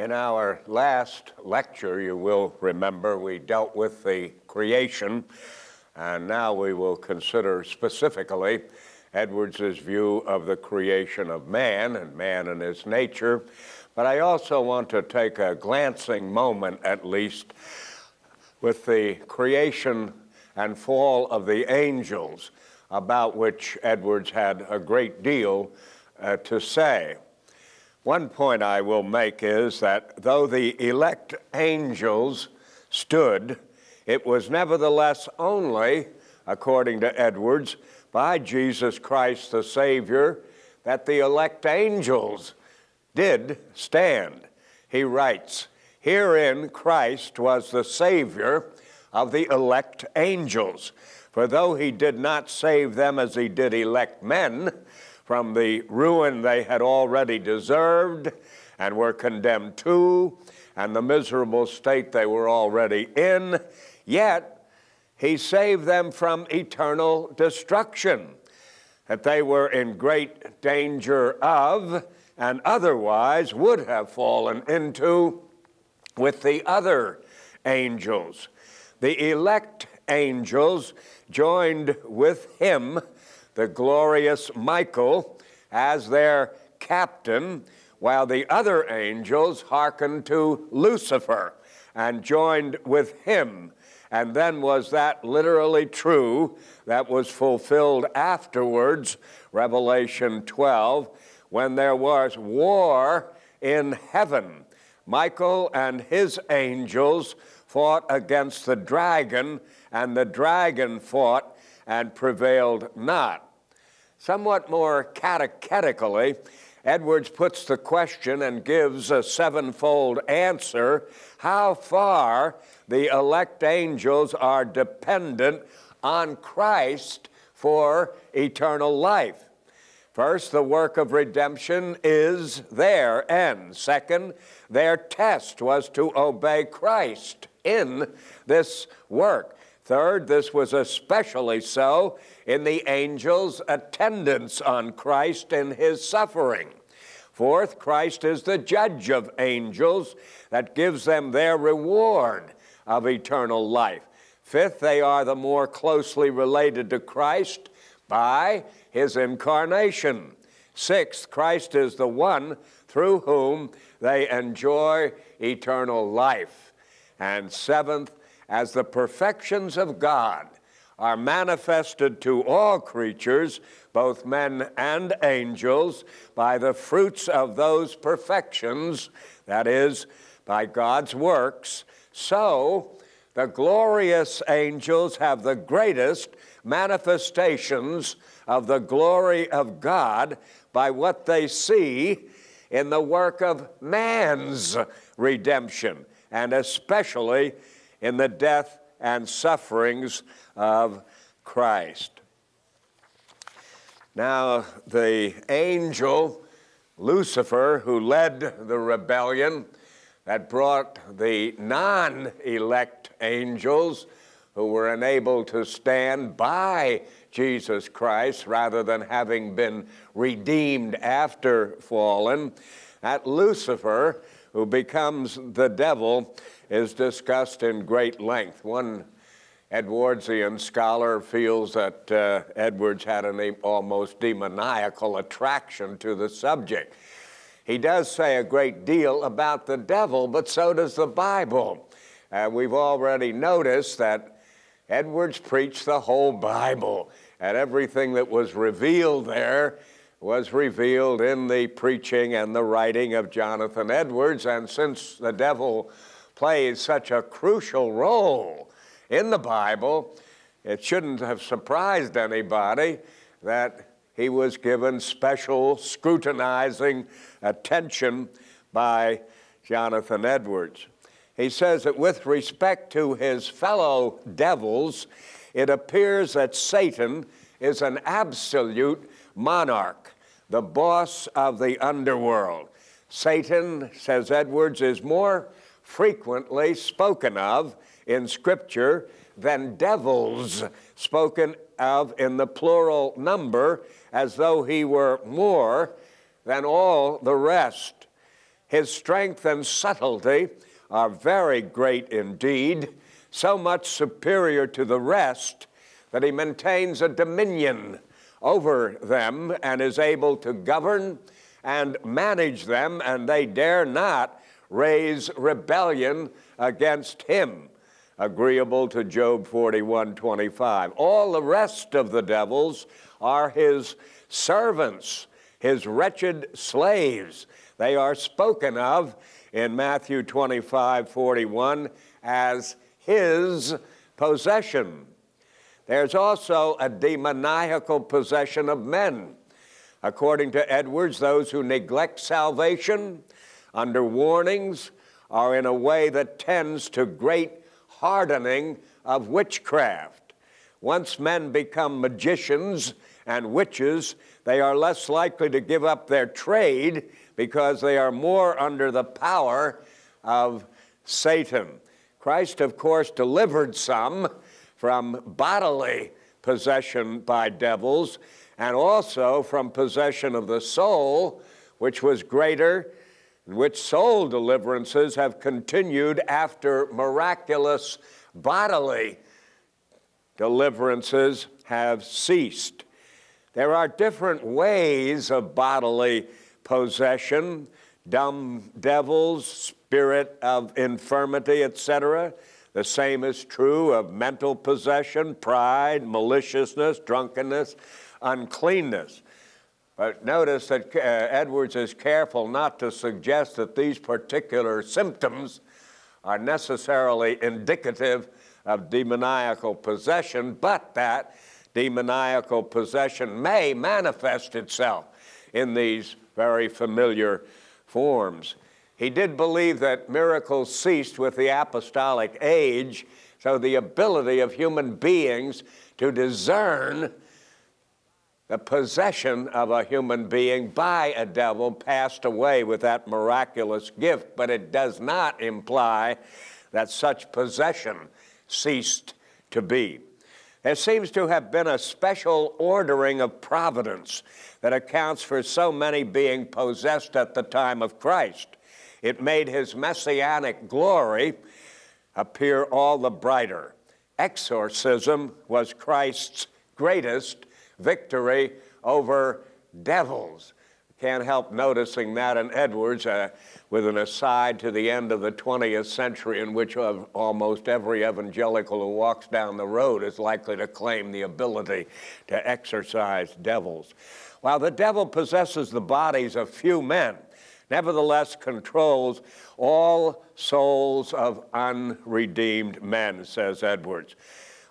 In our last lecture, you will remember, we dealt with the creation, and now we will consider specifically Edwards's view of the creation of man and man and his nature. But I also want to take a glancing moment, at least, with the creation and fall of the angels, about which Edwards had a great deal uh, to say. One point I will make is that though the elect angels stood, it was nevertheless only, according to Edwards, by Jesus Christ the Savior that the elect angels did stand. He writes, Herein Christ was the Savior of the elect angels. For though he did not save them as he did elect men from the ruin they had already deserved and were condemned to, and the miserable state they were already in, yet he saved them from eternal destruction that they were in great danger of and otherwise would have fallen into with the other angels. The elect angels joined with him the glorious Michael as their captain, while the other angels hearkened to Lucifer and joined with him. And then was that literally true that was fulfilled afterwards, Revelation 12, when there was war in heaven. Michael and his angels fought against the dragon, and the dragon fought and prevailed not. Somewhat more catechetically, Edwards puts the question and gives a sevenfold answer how far the elect angels are dependent on Christ for eternal life. First, the work of redemption is their end. Second, their test was to obey Christ in this work. Third, this was especially so in the angels' attendance on Christ in his suffering. Fourth, Christ is the judge of angels that gives them their reward of eternal life. Fifth, they are the more closely related to Christ by his incarnation. Sixth, Christ is the one through whom they enjoy eternal life. And seventh, as the perfections of God are manifested to all creatures, both men and angels, by the fruits of those perfections, that is, by God's works, so the glorious angels have the greatest manifestations of the glory of God by what they see in the work of man's redemption, and especially in the death and sufferings of Christ. Now, the angel Lucifer, who led the rebellion that brought the non elect angels who were unable to stand by Jesus Christ rather than having been redeemed after fallen, that Lucifer, who becomes the devil, is discussed in great length. One Edwardsian scholar feels that uh, Edwards had an almost demoniacal attraction to the subject. He does say a great deal about the devil, but so does the Bible. Uh, we've already noticed that Edwards preached the whole Bible, and everything that was revealed there was revealed in the preaching and the writing of Jonathan Edwards. And since the devil plays such a crucial role in the Bible, it shouldn't have surprised anybody that he was given special scrutinizing attention by Jonathan Edwards. He says that with respect to his fellow devils, it appears that Satan is an absolute monarch, the boss of the underworld. Satan, says Edwards, is more frequently spoken of in Scripture than devils spoken of in the plural number as though he were more than all the rest. His strength and subtlety are very great indeed, so much superior to the rest that he maintains a dominion over them and is able to govern and manage them, and they dare not raise rebellion against him, agreeable to Job 41 25. All the rest of the devils are his servants, his wretched slaves. They are spoken of in Matthew 25 41 as his possession. There's also a demoniacal possession of men. According to Edwards, those who neglect salvation under warnings are in a way that tends to great hardening of witchcraft. Once men become magicians and witches, they are less likely to give up their trade because they are more under the power of Satan. Christ, of course, delivered some from bodily possession by devils and also from possession of the soul, which was greater, and which soul deliverances have continued after miraculous bodily deliverances have ceased. There are different ways of bodily possession, dumb devils, spirit of infirmity, etc. The same is true of mental possession, pride, maliciousness, drunkenness, uncleanness. But notice that uh, Edwards is careful not to suggest that these particular symptoms are necessarily indicative of demoniacal possession, but that demoniacal possession may manifest itself in these very familiar forms. He did believe that miracles ceased with the apostolic age, so the ability of human beings to discern the possession of a human being by a devil passed away with that miraculous gift, but it does not imply that such possession ceased to be. There seems to have been a special ordering of providence that accounts for so many being possessed at the time of Christ. It made his messianic glory appear all the brighter. Exorcism was Christ's greatest victory over devils. Can't help noticing that in Edwards, uh, with an aside to the end of the 20th century, in which almost every evangelical who walks down the road is likely to claim the ability to exorcise devils. While the devil possesses the bodies of few men, nevertheless controls all souls of unredeemed men, says Edwards.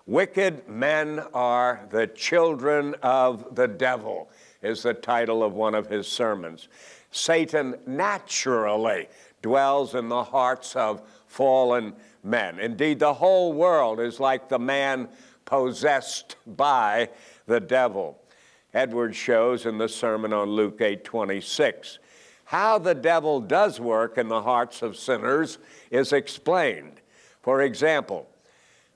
Wicked men are the children of the devil, is the title of one of his sermons. Satan naturally dwells in the hearts of fallen men. Indeed, the whole world is like the man possessed by the devil. Edwards shows in the sermon on Luke 8 26. How the devil does work in the hearts of sinners is explained. For example,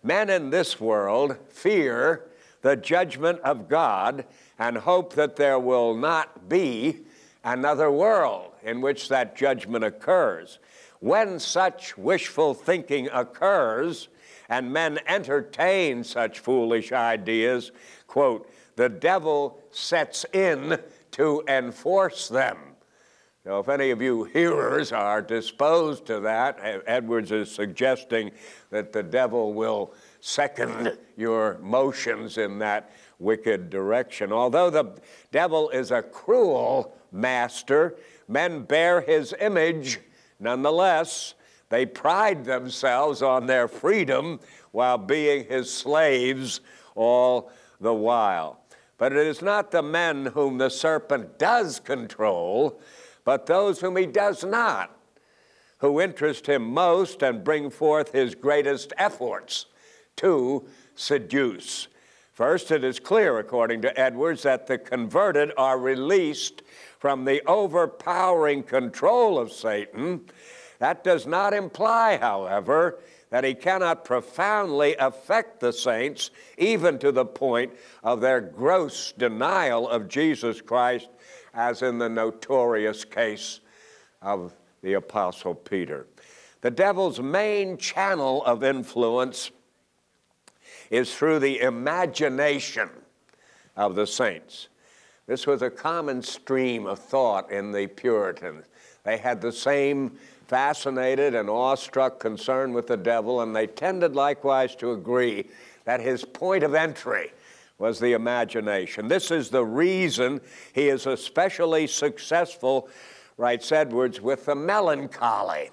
men in this world fear the judgment of God and hope that there will not be another world in which that judgment occurs. When such wishful thinking occurs and men entertain such foolish ideas, quote, the devil sets in to enforce them. Now, if any of you hearers are disposed to that, Edwards is suggesting that the devil will second your motions in that wicked direction. Although the devil is a cruel master, men bear his image nonetheless. They pride themselves on their freedom while being his slaves all the while. But it is not the men whom the serpent does control, but those whom he does not, who interest him most and bring forth his greatest efforts to seduce. First, it is clear, according to Edwards, that the converted are released from the overpowering control of Satan. That does not imply, however, that he cannot profoundly affect the saints, even to the point of their gross denial of Jesus Christ, as in the notorious case of the Apostle Peter. The devil's main channel of influence is through the imagination of the saints. This was a common stream of thought in the Puritans. They had the same fascinated and awestruck concern with the devil, and they tended likewise to agree that his point of entry was the imagination. This is the reason he is especially successful, writes Edwards, with the melancholy,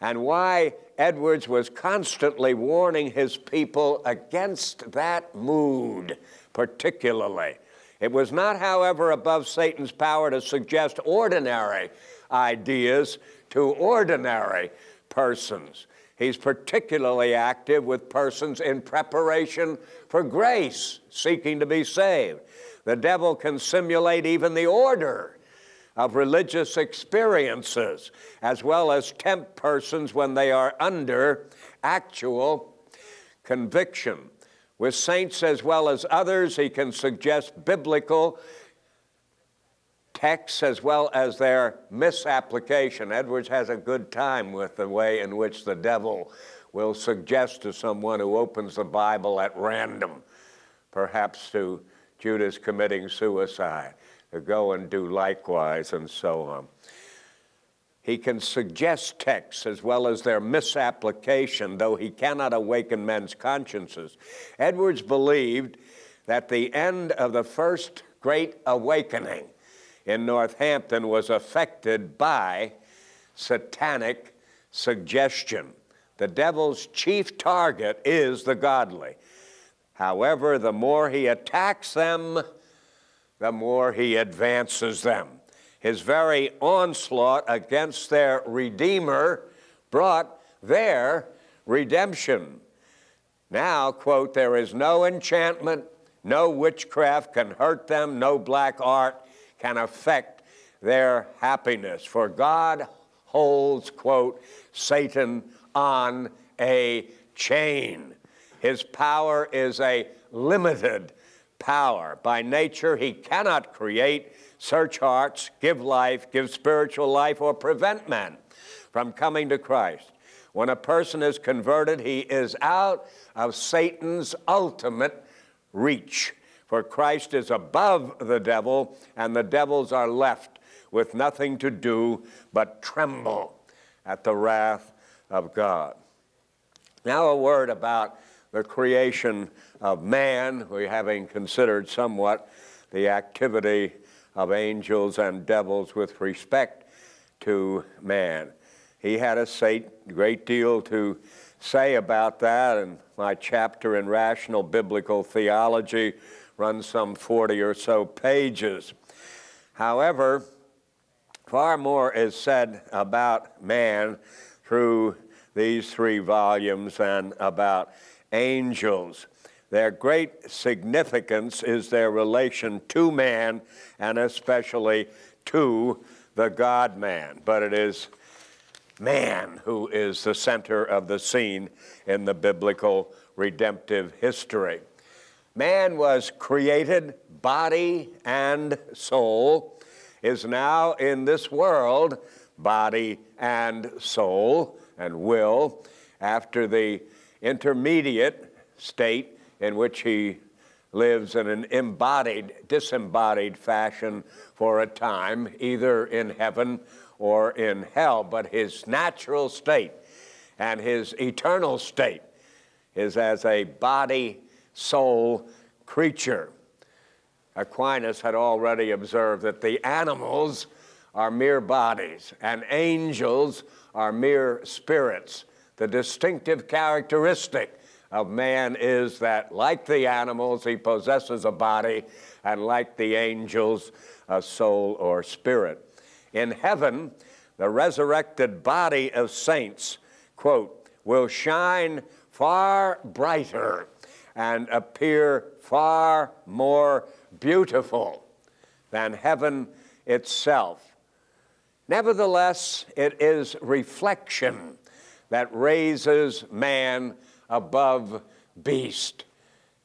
and why Edwards was constantly warning his people against that mood, particularly. It was not, however, above Satan's power to suggest ordinary ideas to ordinary persons. He's particularly active with persons in preparation for grace, seeking to be saved. The devil can simulate even the order of religious experiences, as well as tempt persons when they are under actual conviction. With saints as well as others, he can suggest biblical texts as well as their misapplication. Edwards has a good time with the way in which the devil will suggest to someone who opens the Bible at random, perhaps to Judas committing suicide, to go and do likewise, and so on. He can suggest texts as well as their misapplication, though he cannot awaken men's consciences. Edwards believed that the end of the first great awakening in Northampton was affected by satanic suggestion. The devil's chief target is the godly. However, the more he attacks them, the more he advances them. His very onslaught against their Redeemer brought their redemption. Now, quote, there is no enchantment, no witchcraft can hurt them, no black art can affect their happiness. For God holds, quote, Satan on a chain. His power is a limited power. By nature, he cannot create, search hearts, give life, give spiritual life, or prevent men from coming to Christ. When a person is converted, he is out of Satan's ultimate reach. For Christ is above the devil, and the devils are left with nothing to do but tremble at the wrath of God. Now, a word about the creation of man, we having considered somewhat the activity of angels and devils with respect to man. He had a great deal to say about that, and my chapter in Rational Biblical Theology runs some 40 or so pages. However, far more is said about man through these three volumes than about angels. Their great significance is their relation to man and especially to the God man. But it is man who is the center of the scene in the biblical redemptive history. Man was created, body and soul, is now in this world, body and soul and will, after the intermediate state in which he lives in an embodied, disembodied fashion for a time, either in heaven or in hell. But his natural state and his eternal state is as a body soul creature. Aquinas had already observed that the animals are mere bodies and angels are mere spirits. The distinctive characteristic of man is that, like the animals, he possesses a body, and like the angels, a soul or spirit. In heaven, the resurrected body of saints, quote, will shine far brighter and appear far more beautiful than heaven itself. Nevertheless, it is reflection that raises man above beast.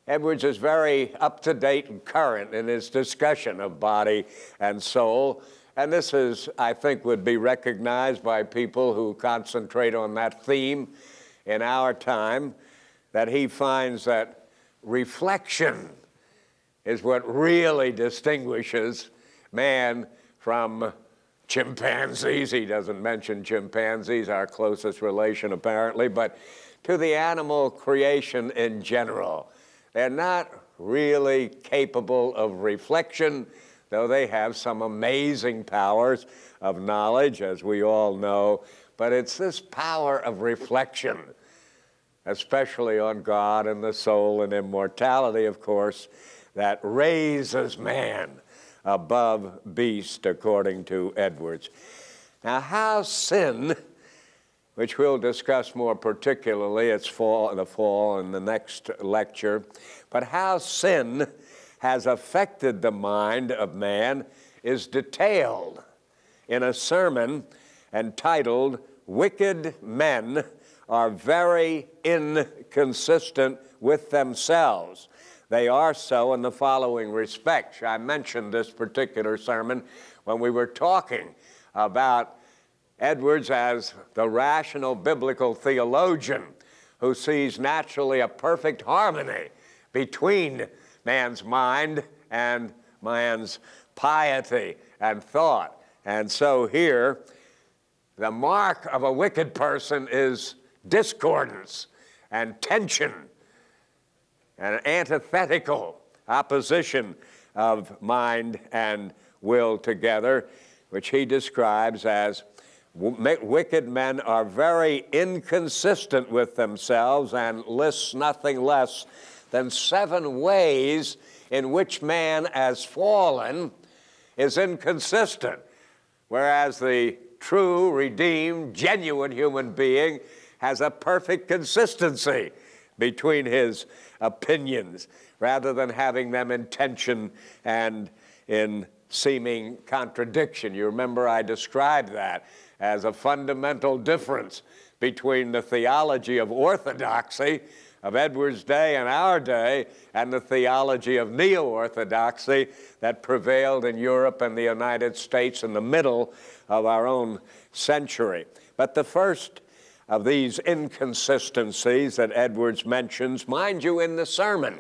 Edwards is very up to date and current in his discussion of body and soul, And this is, I think, would be recognized by people who concentrate on that theme in our time, that he finds that reflection is what really distinguishes man from chimpanzees. He doesn't mention chimpanzees, our closest relation apparently, but to the animal creation in general. They're not really capable of reflection, though they have some amazing powers of knowledge, as we all know. But it's this power of reflection, especially on God and the soul and immortality, of course, that raises man above beast, according to Edwards. Now, how sin, which we'll discuss more particularly, its fall, the fall in the next lecture, but how sin has affected the mind of man is detailed in a sermon entitled Wicked Men Are Very Inconsistent with Themselves. They are so in the following respects. I mentioned this particular sermon when we were talking about Edwards as the rational biblical theologian who sees naturally a perfect harmony between man's mind and man's piety and thought. And so here, the mark of a wicked person is discordance and tension an antithetical opposition of mind and will together, which he describes as wicked men are very inconsistent with themselves and lists nothing less than seven ways in which man, as fallen, is inconsistent, whereas the true, redeemed, genuine human being has a perfect consistency between his opinions rather than having them in tension and in seeming contradiction. You remember I described that as a fundamental difference between the theology of orthodoxy of Edward's day and our day and the theology of neo orthodoxy that prevailed in Europe and the United States in the middle of our own century. But the first of these inconsistencies that Edwards mentions, mind you, in the sermon.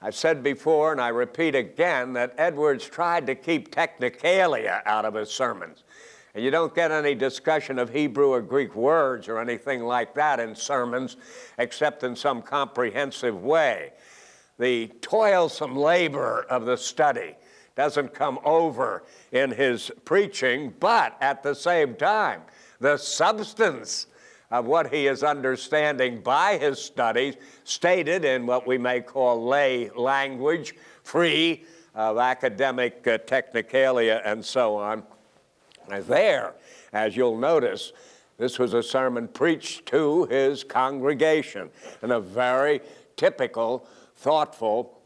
I've said before, and I repeat again, that Edwards tried to keep technicalia out of his sermons. And you don't get any discussion of Hebrew or Greek words or anything like that in sermons, except in some comprehensive way. The toilsome labor of the study doesn't come over in his preaching, but at the same time, the substance of what he is understanding by his studies, stated in what we may call lay language, free of academic uh, technicalia and so on. And There, as you'll notice, this was a sermon preached to his congregation in a very typical, thoughtful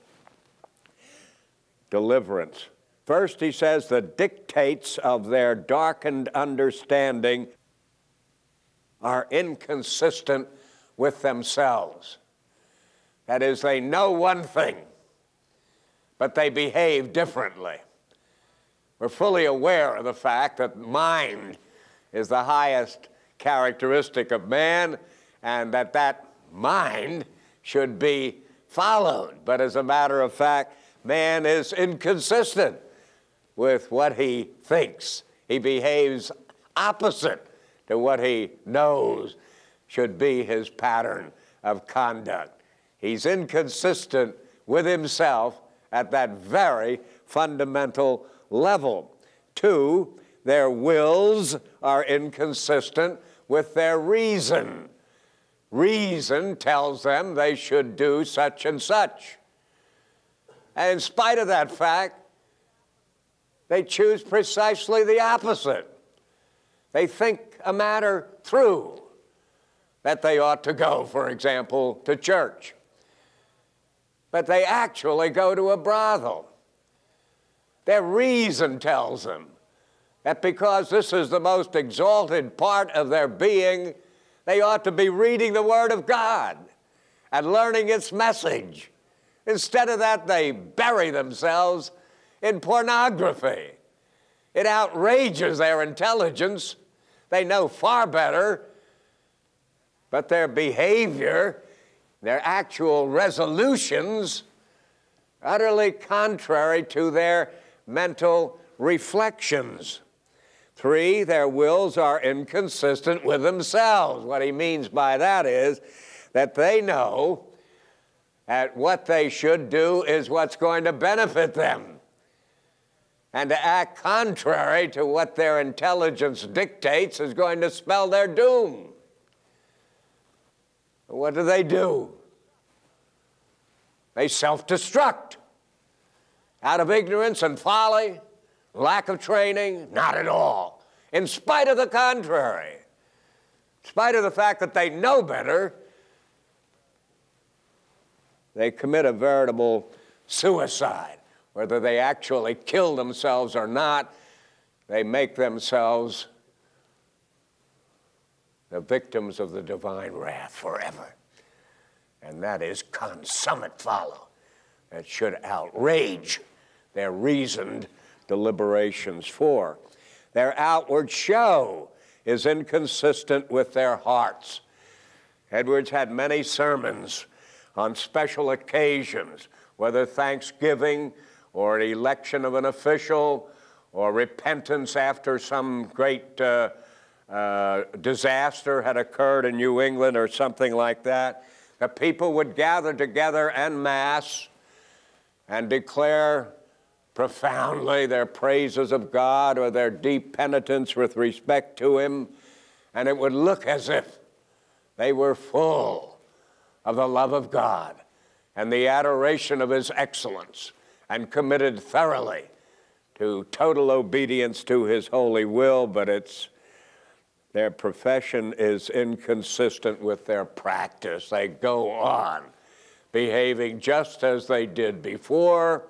deliverance. First, he says, the dictates of their darkened understanding are inconsistent with themselves. That is, they know one thing, but they behave differently. We're fully aware of the fact that mind is the highest characteristic of man and that that mind should be followed. But as a matter of fact, man is inconsistent with what he thinks. He behaves opposite to what he knows should be his pattern of conduct. He's inconsistent with himself at that very fundamental level. Two, their wills are inconsistent with their reason. Reason tells them they should do such and such. And in spite of that fact, they choose precisely the opposite. They think a matter through that they ought to go, for example, to church. But they actually go to a brothel. Their reason tells them that because this is the most exalted part of their being, they ought to be reading the Word of God and learning its message. Instead of that, they bury themselves in pornography It outrages their intelligence. They know far better, but their behavior, their actual resolutions, utterly contrary to their mental reflections. Three, their wills are inconsistent with themselves. What he means by that is that they know that what they should do is what's going to benefit them. And to act contrary to what their intelligence dictates is going to spell their doom. What do they do? They self destruct out of ignorance and folly, lack of training, not at all. In spite of the contrary, in spite of the fact that they know better, they commit a veritable suicide. Whether they actually kill themselves or not, they make themselves the victims of the divine wrath forever. And that is consummate folly that should outrage their reasoned deliberations for. Their outward show is inconsistent with their hearts. Edwards had many sermons on special occasions, whether Thanksgiving or election of an official or repentance after some great uh, uh, disaster had occurred in New England or something like that. The people would gather together en masse and declare profoundly their praises of God or their deep penitence with respect to Him, and it would look as if they were full of the love of God and the adoration of His excellence and committed thoroughly to total obedience to His holy will, but it's their profession is inconsistent with their practice. They go on behaving just as they did before,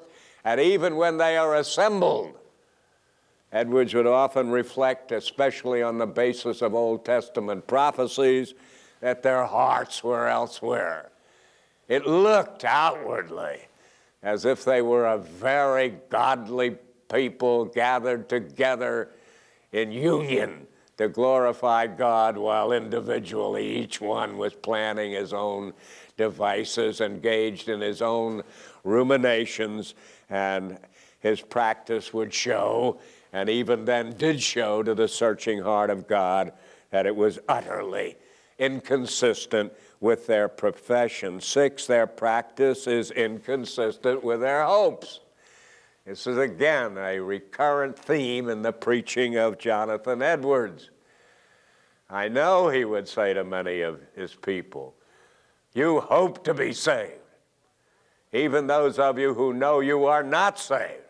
and even when they are assembled. Edwards would often reflect, especially on the basis of Old Testament prophecies, that their hearts were elsewhere. It looked outwardly as if they were a very godly people gathered together in union to glorify God while individually each one was planning his own devices, engaged in his own ruminations, and his practice would show, and even then did show to the searching heart of God, that it was utterly inconsistent with their profession. Six, their practice is inconsistent with their hopes. This is again a recurrent theme in the preaching of Jonathan Edwards. I know he would say to many of his people, You hope to be saved, even those of you who know you are not saved.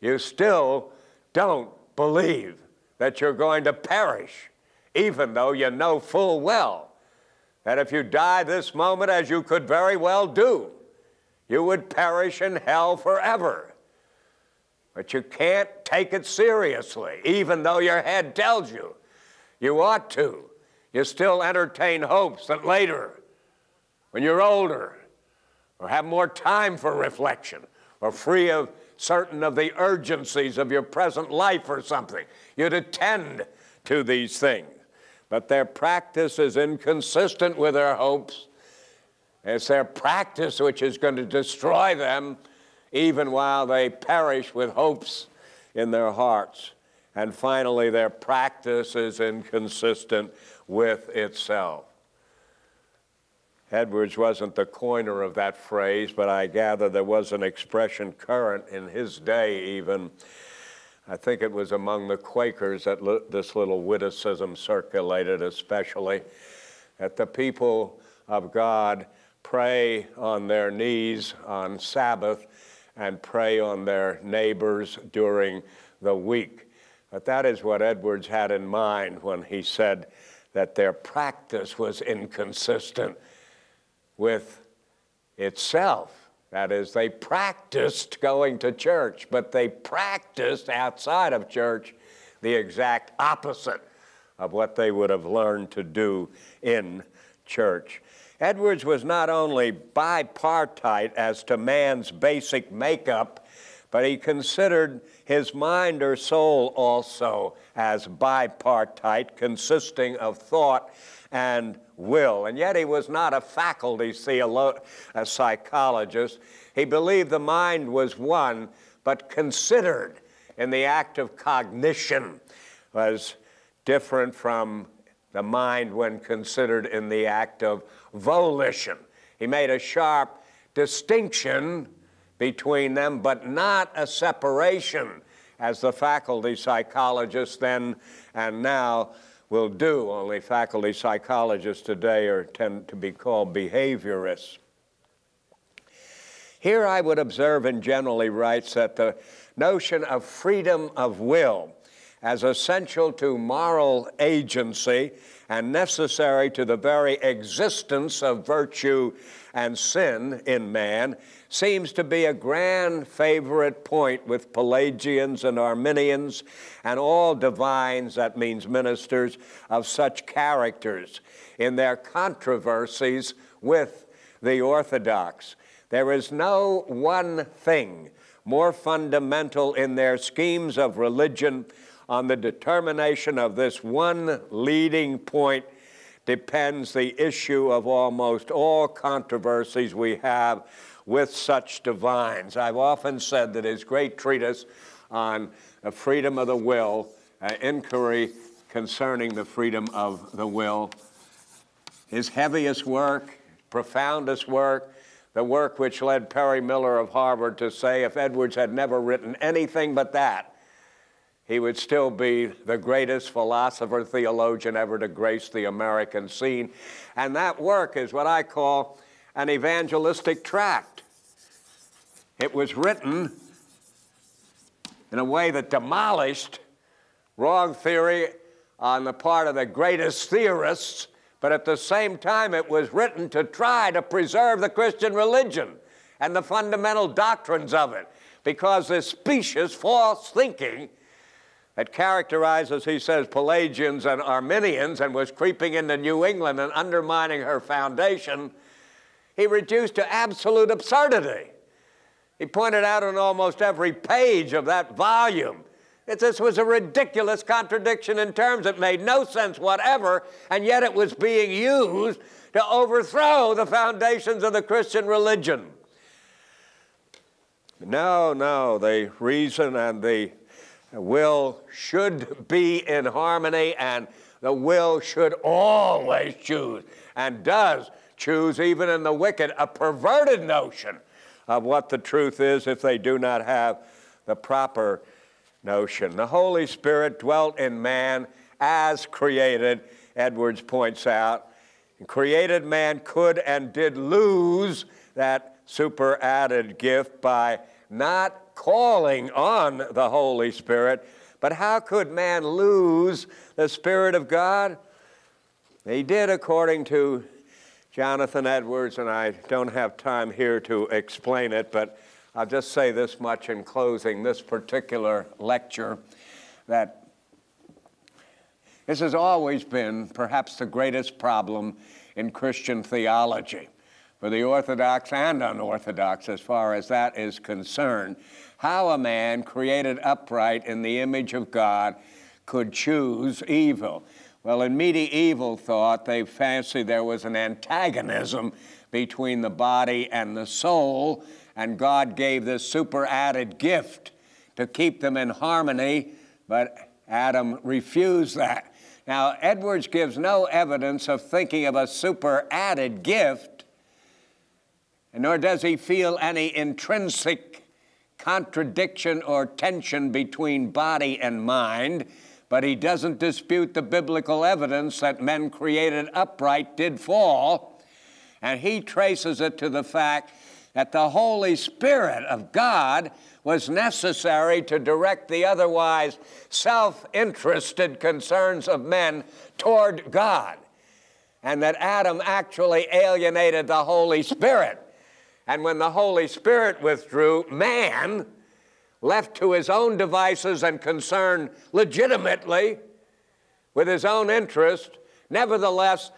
You still don't believe that you're going to perish even though you know full well that if you die this moment, as you could very well do, you would perish in hell forever. But you can't take it seriously, even though your head tells you you ought to. You still entertain hopes that later, when you're older, or have more time for reflection, or free of certain of the urgencies of your present life or something, you'd attend to these things but their practice is inconsistent with their hopes. It's their practice which is going to destroy them, even while they perish with hopes in their hearts. And finally, their practice is inconsistent with itself. Edwards wasn't the coiner of that phrase, but I gather there was an expression current in his day, even I think it was among the Quakers that this little witticism circulated, especially that the people of God pray on their knees on Sabbath and pray on their neighbors during the week. But that is what Edwards had in mind when he said that their practice was inconsistent with itself. That is, they practiced going to church, but they practiced outside of church the exact opposite of what they would have learned to do in church. Edwards was not only bipartite as to man's basic makeup, but he considered his mind or soul also as bipartite, consisting of thought and will. And yet he was not a faculty a psychologist. He believed the mind was one, but considered in the act of cognition was different from the mind when considered in the act of volition. He made a sharp distinction between them, but not a separation, as the faculty psychologists then and now will do. Only faculty psychologists today are tend to be called behaviorists. Here I would observe and generally writes that the notion of freedom of will as essential to moral agency and necessary to the very existence of virtue and sin in man seems to be a grand favorite point with Pelagians and Arminians and all divines, that means ministers, of such characters in their controversies with the Orthodox. There is no one thing more fundamental in their schemes of religion on the determination of this one leading point depends the issue of almost all controversies we have with such divines. I've often said that his great treatise on the freedom of the will, uh, inquiry concerning the freedom of the will, his heaviest work, profoundest work, the work which led Perry Miller of Harvard to say if Edwards had never written anything but that, he would still be the greatest philosopher, theologian ever to grace the American scene. And that work is what I call an evangelistic tract. It was written in a way that demolished wrong theory on the part of the greatest theorists, but at the same time, it was written to try to preserve the Christian religion and the fundamental doctrines of it, because this specious false thinking that characterizes, he says, Pelagians and Arminians and was creeping into New England and undermining her foundation, he reduced to absolute absurdity. He pointed out on almost every page of that volume that this was a ridiculous contradiction in terms. It made no sense whatever, and yet it was being used to overthrow the foundations of the Christian religion. No, no, the reason and the will should be in harmony, and the will should always choose, and does choose, even in the wicked, a perverted notion of what the truth is if they do not have the proper notion. The Holy Spirit dwelt in man as created, Edwards points out. Created man could and did lose that superadded gift by not calling on the Holy Spirit. But how could man lose the Spirit of God? He did according to Jonathan Edwards, and I don't have time here to explain it, but I'll just say this much in closing this particular lecture that this has always been perhaps the greatest problem in Christian theology for the Orthodox and unorthodox as far as that is concerned how a man created upright in the image of God could choose evil. Well, in medieval thought, they fancied there was an antagonism between the body and the soul, and God gave this superadded gift to keep them in harmony, but Adam refused that. Now, Edwards gives no evidence of thinking of a superadded gift, and nor does he feel any intrinsic contradiction or tension between body and mind, but he doesn't dispute the biblical evidence that men created upright did fall. And he traces it to the fact that the Holy Spirit of God was necessary to direct the otherwise self interested concerns of men toward God. And that Adam actually alienated the Holy Spirit and when the Holy Spirit withdrew, man, left to his own devices and concerned legitimately with his own interest, nevertheless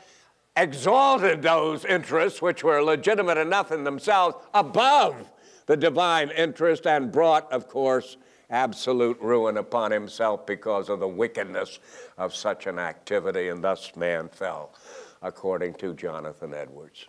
exalted those interests, which were legitimate enough in themselves, above the divine interest and brought, of course, absolute ruin upon himself because of the wickedness of such an activity, and thus man fell, according to Jonathan Edwards.